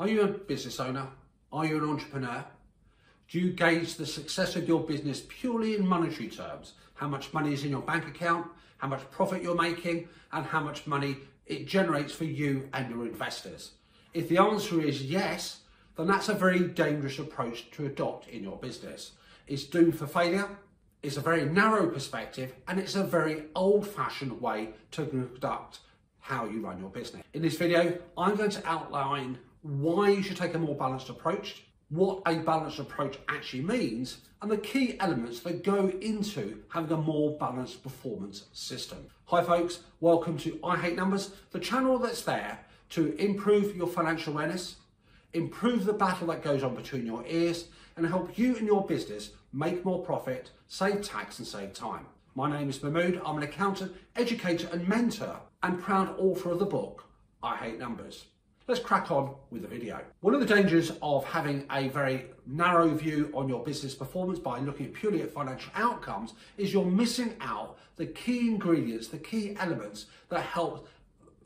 Are you a business owner? Are you an entrepreneur? Do you gauge the success of your business purely in monetary terms? How much money is in your bank account, how much profit you're making, and how much money it generates for you and your investors? If the answer is yes, then that's a very dangerous approach to adopt in your business. It's doomed for failure, it's a very narrow perspective, and it's a very old fashioned way to conduct how you run your business. In this video, I'm going to outline why you should take a more balanced approach, what a balanced approach actually means, and the key elements that go into having a more balanced performance system. Hi folks, welcome to I Hate Numbers, the channel that's there to improve your financial awareness, improve the battle that goes on between your ears, and help you and your business make more profit, save tax, and save time. My name is Mahmood. I'm an accountant, educator, and mentor, and proud author of the book I Hate Numbers. Let's crack on with the video. One of the dangers of having a very narrow view on your business performance by looking purely at financial outcomes is you're missing out the key ingredients, the key elements that help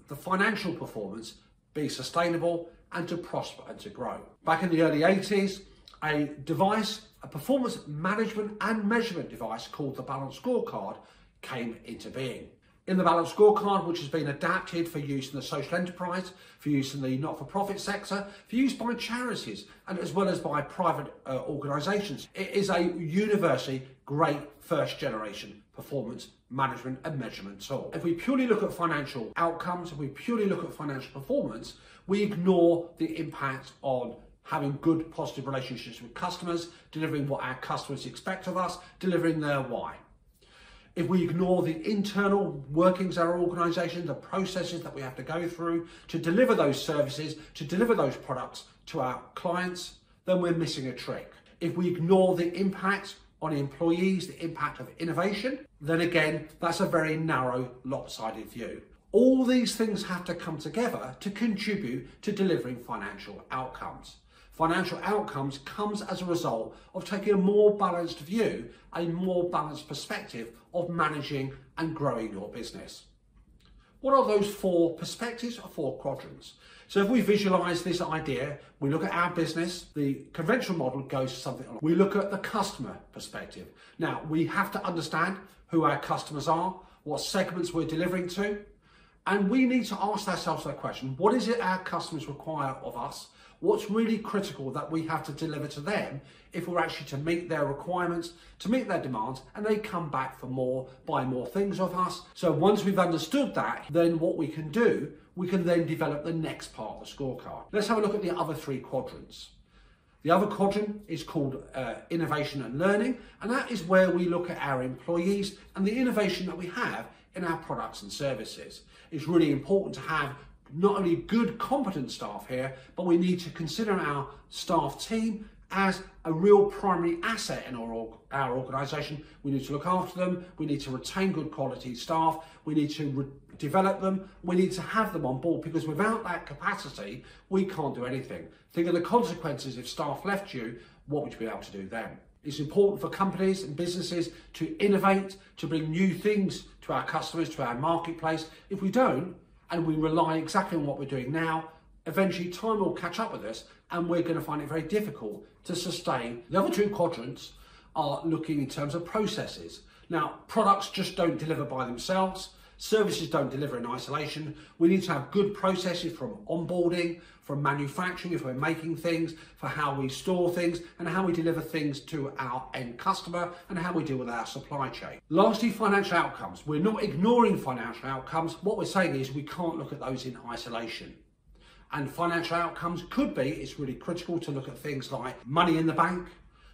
the financial performance be sustainable and to prosper and to grow. Back in the early 80s, a device, a performance management and measurement device called the Balance Scorecard came into being in the balance scorecard, which has been adapted for use in the social enterprise, for use in the not-for-profit sector, for use by charities, and as well as by private uh, organisations. It is a universally great first generation performance management and measurement tool. If we purely look at financial outcomes, if we purely look at financial performance, we ignore the impact on having good positive relationships with customers, delivering what our customers expect of us, delivering their why if we ignore the internal workings of our organisation, the processes that we have to go through to deliver those services, to deliver those products to our clients, then we're missing a trick. If we ignore the impact on employees, the impact of innovation, then again, that's a very narrow, lopsided view. All these things have to come together to contribute to delivering financial outcomes. Financial outcomes comes as a result of taking a more balanced view, a more balanced perspective of managing and growing your business. What are those four perspectives or four quadrants? So if we visualize this idea, we look at our business, the conventional model goes to something like, we look at the customer perspective. Now, we have to understand who our customers are, what segments we're delivering to, and we need to ask ourselves that question, what is it our customers require of us? What's really critical that we have to deliver to them if we're actually to meet their requirements, to meet their demands, and they come back for more, buy more things of us. So once we've understood that, then what we can do, we can then develop the next part of the scorecard. Let's have a look at the other three quadrants. The other quadrant is called uh, innovation and learning, and that is where we look at our employees and the innovation that we have in our products and services. It's really important to have not only good, competent staff here, but we need to consider our staff team as a real primary asset in our, our organisation. We need to look after them, we need to retain good quality staff, we need to develop them, we need to have them on board because without that capacity, we can't do anything. Think of the consequences if staff left you, what would you be able to do then? It's important for companies and businesses to innovate, to bring new things to our customers, to our marketplace. If we don't, and we rely exactly on what we're doing now, eventually time will catch up with us and we're going to find it very difficult to sustain. The other two quadrants are looking in terms of processes. Now, products just don't deliver by themselves. Services don't deliver in isolation. We need to have good processes from onboarding, from manufacturing, if we're making things, for how we store things, and how we deliver things to our end customer, and how we deal with our supply chain. Lastly, financial outcomes. We're not ignoring financial outcomes. What we're saying is we can't look at those in isolation. And financial outcomes could be, it's really critical to look at things like money in the bank,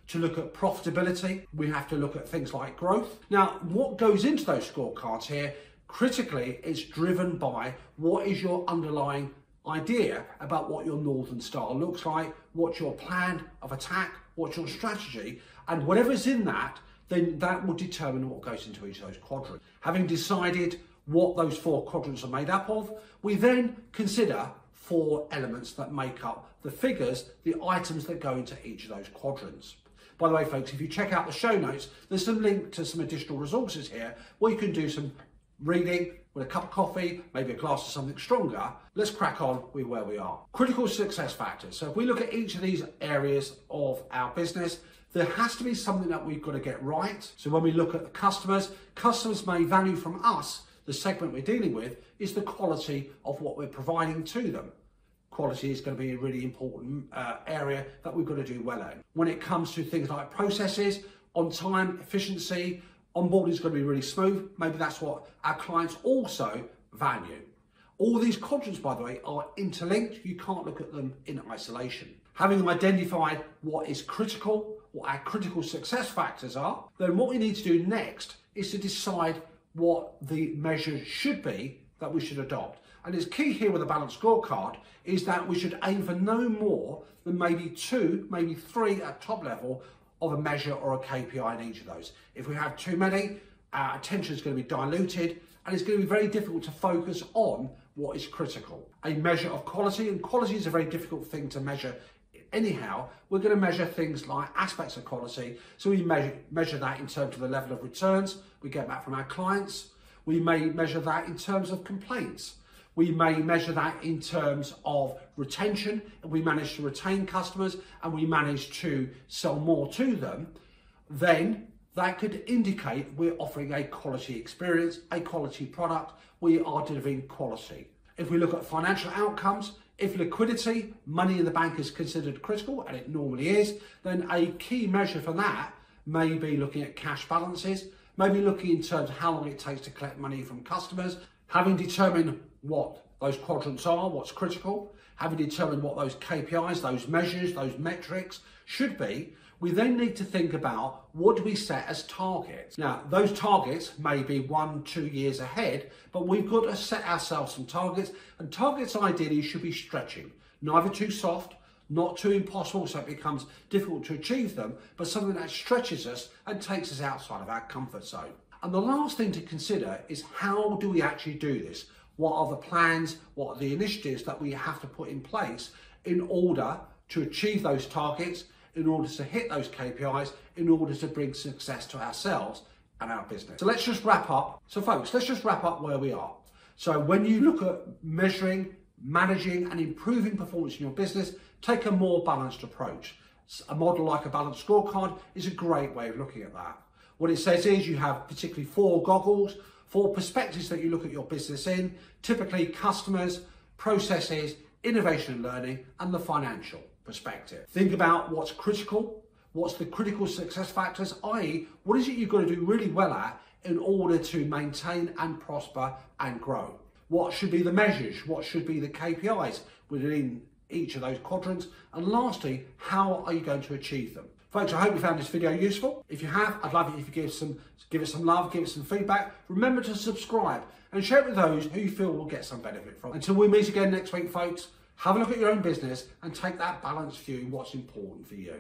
to look at profitability. We have to look at things like growth. Now, what goes into those scorecards here Critically, it's driven by what is your underlying idea about what your Northern Star looks like, what's your plan of attack, what's your strategy, and whatever's in that, then that will determine what goes into each of those quadrants. Having decided what those four quadrants are made up of, we then consider four elements that make up the figures, the items that go into each of those quadrants. By the way, folks, if you check out the show notes, there's some link to some additional resources here where you can do some reading with a cup of coffee, maybe a glass of something stronger, let's crack on with where we are. Critical success factors. So if we look at each of these areas of our business, there has to be something that we've got to get right. So when we look at the customers, customers may value from us, the segment we're dealing with, is the quality of what we're providing to them. Quality is going to be a really important uh, area that we've got to do well in. When it comes to things like processes, on time, efficiency, onboarding is going to be really smooth. Maybe that's what our clients also value. All these quadrants, by the way, are interlinked. You can't look at them in isolation. Having identified what is critical, what our critical success factors are, then what we need to do next is to decide what the measures should be that we should adopt. And it's key here with a balanced scorecard is that we should aim for no more than maybe two, maybe three at top level of a measure or a KPI in each of those. If we have too many, our attention is going to be diluted and it's going to be very difficult to focus on what is critical. A measure of quality, and quality is a very difficult thing to measure anyhow, we're going to measure things like aspects of quality. So we measure, measure that in terms of the level of returns we get back from our clients. We may measure that in terms of complaints. We may measure that in terms of retention. We manage to retain customers and we manage to sell more to them, then that could indicate we're offering a quality experience, a quality product, we are delivering quality. If we look at financial outcomes, if liquidity, money in the bank is considered critical, and it normally is, then a key measure for that may be looking at cash balances, maybe looking in terms of how long it takes to collect money from customers, having determined what those quadrants are, what's critical, having determined what those KPIs, those measures, those metrics should be, we then need to think about what do we set as targets. Now, those targets may be one, two years ahead, but we've got to set ourselves some targets, and targets ideally should be stretching, neither too soft, not too impossible so it becomes difficult to achieve them, but something that stretches us and takes us outside of our comfort zone. And the last thing to consider is how do we actually do this? What are the plans? What are the initiatives that we have to put in place in order to achieve those targets in order to hit those KPIs, in order to bring success to ourselves and our business. So let's just wrap up. So, folks, let's just wrap up where we are. So, when you look at measuring, managing, and improving performance in your business, take a more balanced approach. A model like a balanced scorecard is a great way of looking at that. What it says is you have particularly four goggles, four perspectives that you look at your business in, typically customers, processes, innovation and learning, and the financial perspective. Think about what's critical, what's the critical success factors, i.e., what is it you've got to do really well at in order to maintain and prosper and grow? What should be the measures? What should be the KPIs within each of those quadrants? And lastly, how are you going to achieve them? Folks, I hope you found this video useful. If you have, I'd love it if you give some give it some love, give it some feedback. Remember to subscribe and share it with those who you feel will get some benefit from. Until we meet again next week, folks, have a look at your own business and take that balanced view what's important for you.